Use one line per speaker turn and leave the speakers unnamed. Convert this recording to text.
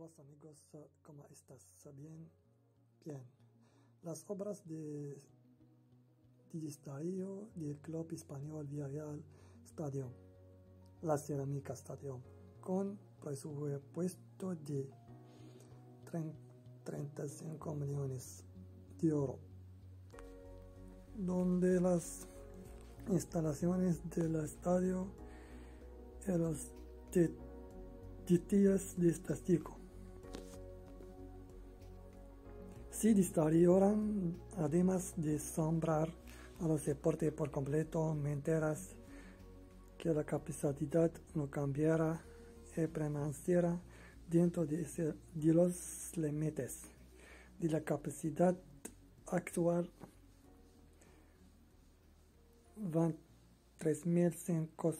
todos amigos, ¿cómo estás? ¿Bien? Bien. Las obras de Distario del Club Español Villarreal Stadium, la Cerámica Stadium, con presupuesto de 35 millones de oro, donde las instalaciones del estadio y los detalles de testigo. Si deterioran, además de sombrar a los deportes por completo, me enteras que la capacidad no cambiará y permanecerá dentro de, de los límites de la capacidad actual. Van 3.500